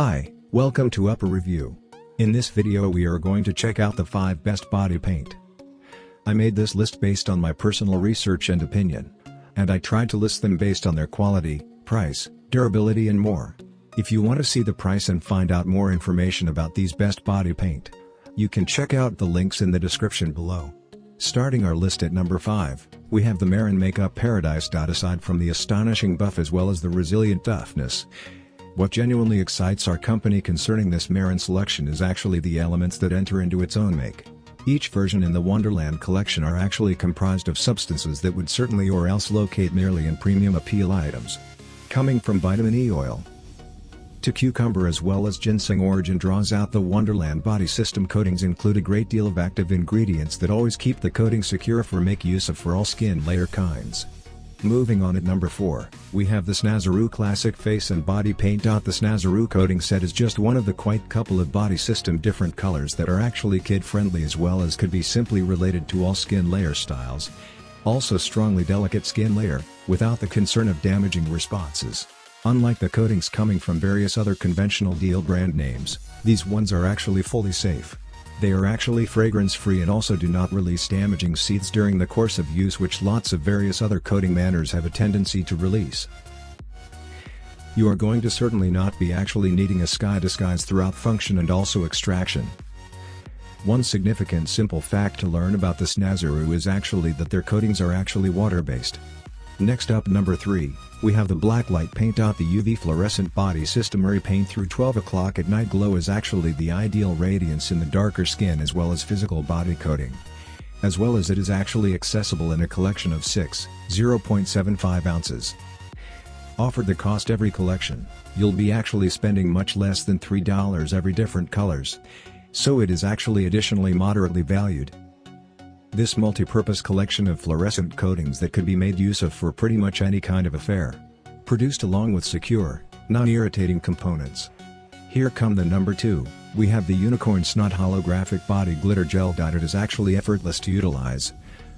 Hi, welcome to Upper Review. In this video we are going to check out the 5 best body paint. I made this list based on my personal research and opinion. And I tried to list them based on their quality, price, durability and more. If you want to see the price and find out more information about these best body paint, you can check out the links in the description below. Starting our list at number 5, we have the Mehron Makeup Paradise. Aside from the astonishing buff as well as the resilient toughness, what genuinely excites our company concerning this Mehron selection is actually the elements that enter into its own make. Each version in the Wonderland collection are actually comprised of substances that would certainly or else locate merely in premium appeal items. Coming from vitamin E oil, to cucumber as well as ginseng origin draws out the Wonderland body system coatings include a great deal of active ingredients that always keep the coating secure for make use of for all skin layer kinds. Moving on at number 4, we have the Snazaroo Classic Face and Body Paint. The Snazaroo coating set is just one of the quite couple of body system different colors that are actually kid friendly as well as could be simply related to all skin layer styles. Also strongly delicate skin layer, without the concern of damaging responses. Unlike the coatings coming from various other conventional deal brand names, these ones are actually fully safe. They are actually fragrance-free and also do not release damaging seeds during the course of use which lots of various other coating manners have a tendency to release. You are going to certainly not be actually needing a sky disguise throughout function and also extraction. One significant simple fact to learn about the Snazaroo is actually that their coatings are actually water-based. Next up number 3, we have the Blacklight Paint. The UV fluorescent body system repaint through 12 o'clock at night glow is actually the ideal radiance in the darker skin as well as physical body coating. As well as it is actually accessible in a collection of 6, 0.75 ounces. Offered the cost every collection, you'll be actually spending much less than $3 every different colors. So it is actually additionally moderately valued. This multi-purpose collection of fluorescent coatings that could be made use of for pretty much any kind of affair. Produced along with secure, non-irritating components. Here come the number 2, we have the Unicorn Snot Holographic Body Glitter Gel. It is actually effortless to utilize,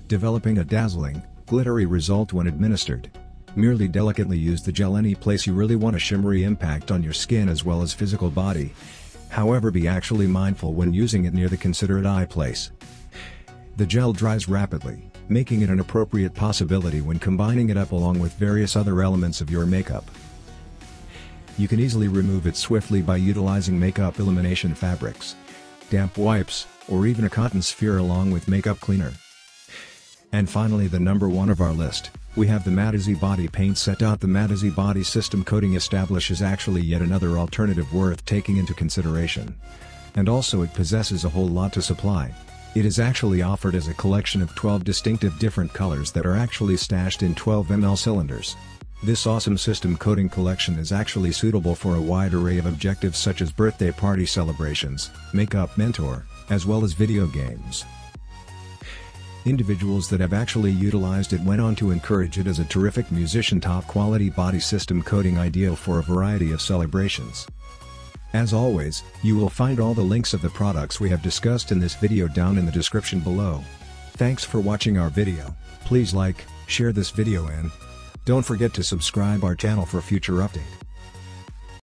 developing a dazzling, glittery result when administered. Merely delicately use the gel any place you really want a shimmery impact on your skin as well as physical body. However be actually mindful when using it near the considerate eye place. The gel dries rapidly, making it an appropriate possibility when combining it up along with various other elements of your makeup. You can easily remove it swiftly by utilizing makeup elimination fabrics, damp wipes, or even a cotton sphere along with makeup cleaner. And finally the number one of our list, we have the Madisi Body Paint Set. The Madisi Body System Coating establishes actually yet another alternative worth taking into consideration. And also it possesses a whole lot to supply. It is actually offered as a collection of 12 distinctive different colors that are actually stashed in 12 ml cylinders. This awesome system coating collection is actually suitable for a wide array of objectives such as birthday party celebrations, makeup mentor, as well as video games. Individuals that have actually utilized it went on to encourage it as a terrific musician top quality body system coating ideal for a variety of celebrations. As always, you will find all the links of the products we have discussed in this video down in the description below. Thanks for watching our video, please like, share this video and don't forget to subscribe our channel for future update.